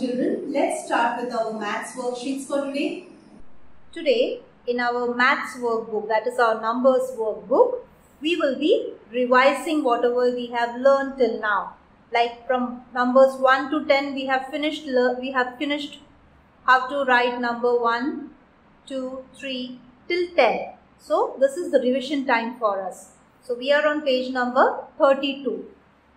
children. Let's start with our maths worksheets for today. Today, in our maths workbook, that is our numbers workbook, we will be revising whatever we have learned till now. Like from numbers 1 to 10, we have finished, we have finished how to write number 1, 2, 3 till 10. So, this is the revision time for us. So, we are on page number 32.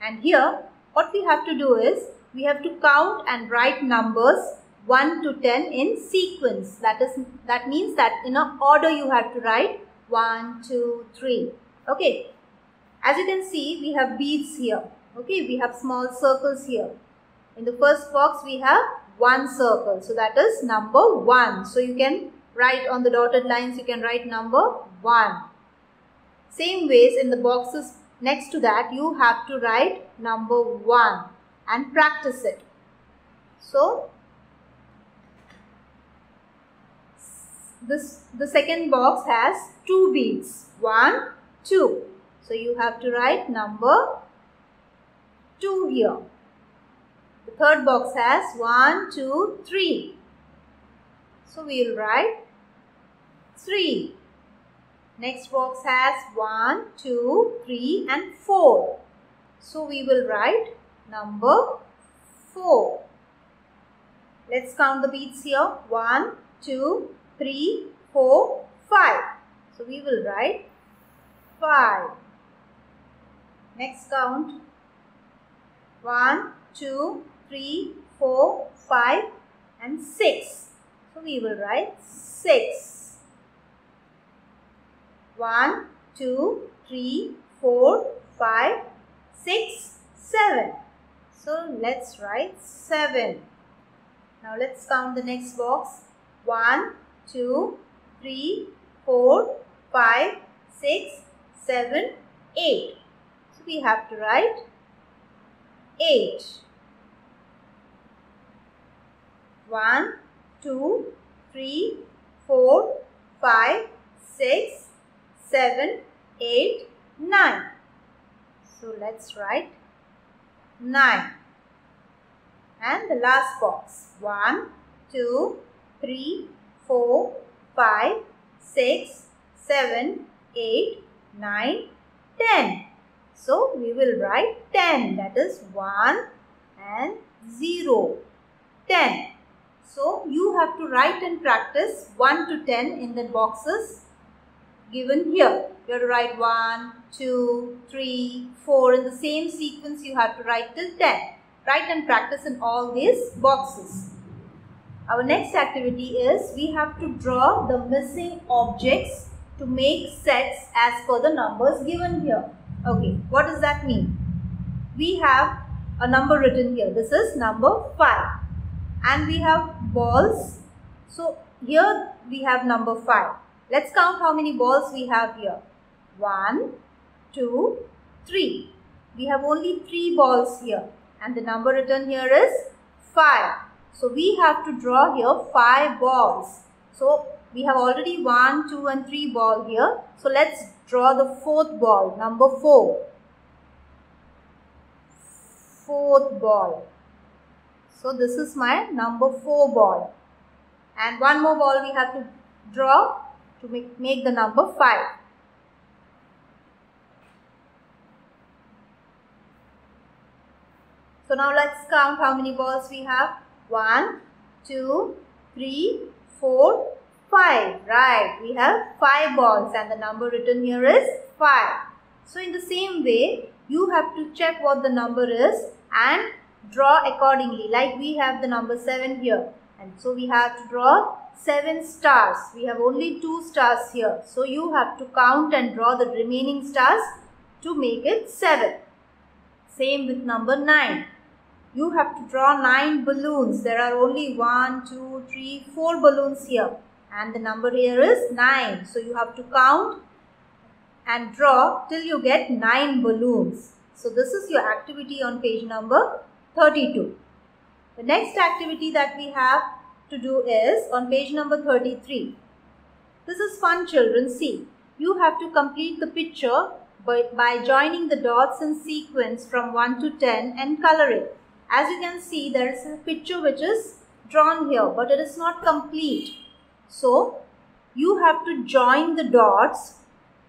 And here, what we have to do is, we have to count and write numbers 1 to 10 in sequence. That is, that means that in a order you have to write 1, 2, 3. Okay. As you can see, we have beads here. Okay, we have small circles here. In the first box, we have one circle. So that is number 1. So you can write on the dotted lines, you can write number 1. Same ways in the boxes next to that, you have to write number 1 and practice it. So, this the second box has two beads. 1, 2. So, you have to write number 2 here. The third box has 1, 2, 3. So, we will write 3. Next box has 1, 2, 3 and 4. So, we will write number 4. Let's count the beads here. 1, 2, 3, 4, 5. So, we will write 5. Next count. 1, 2, 3, 4, 5 and 6. So, we will write 6. 1, 2, 3, 4, 5, 6, 7. So let's write 7. Now let's count the next box. 1, 2, 3, 4, 5, 6, 7, 8. So we have to write 8. 1, 2, 3, 4, 5, 6, 7, 8, 9. So let's write 9. And the last box. 1, 2, 3, 4, 5, 6, 7, 8, 9, 10. So we will write 10. That is 1 and 0. 10. So you have to write and practice 1 to 10 in the boxes given here. You have to write 1, 2, 3, 4 in the same sequence you have to write till 10. Write and practice in all these boxes. Our next activity is we have to draw the missing objects to make sets as per the numbers given here. Okay, what does that mean? We have a number written here. This is number 5. And we have balls. So here we have number 5. Let's count how many balls we have here. One, two, three. We have only 3 balls here. And the number written here is 5. So we have to draw here 5 balls. So we have already 1, 2 and 3 ball here. So let's draw the fourth ball, number 4. Fourth ball. So this is my number 4 ball. And one more ball we have to draw to make, make the number 5. So now let's count how many balls we have. 1, 2, 3, 4, 5. Right, we have 5 balls and the number written here is 5. So in the same way, you have to check what the number is and draw accordingly. Like we have the number 7 here. And so we have to draw 7 stars. We have only 2 stars here. So you have to count and draw the remaining stars to make it 7. Same with number 9. You have to draw 9 balloons. There are only 1, 2, 3, 4 balloons here. And the number here is 9. So you have to count and draw till you get 9 balloons. So this is your activity on page number 32. The next activity that we have to do is on page number 33. This is fun children. See, you have to complete the picture by, by joining the dots in sequence from 1 to 10 and color it. As you can see, there is a picture which is drawn here, but it is not complete. So, you have to join the dots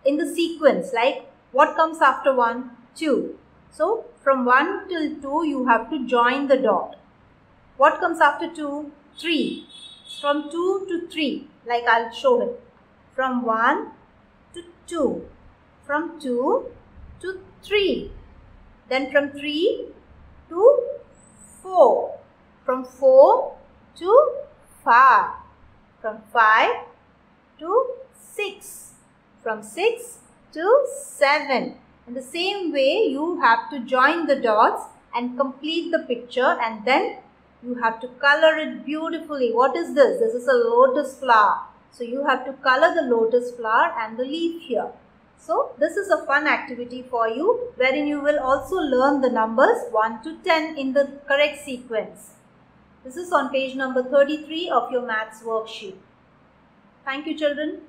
in the sequence, like what comes after 1? 2. So, from 1 till 2, you have to join the dot. What comes after 2? 3. From 2 to 3, like I'll show it. From 1 to 2. From 2 to 3. Then from 3 to 4. From 4 to 5. From 5 to 6. From 6 to 7. In the same way, you have to join the dots and complete the picture and then you have to color it beautifully. What is this? This is a lotus flower. So you have to color the lotus flower and the leaf here. So this is a fun activity for you wherein you will also learn the numbers 1 to 10 in the correct sequence. This is on page number 33 of your maths worksheet. Thank you children.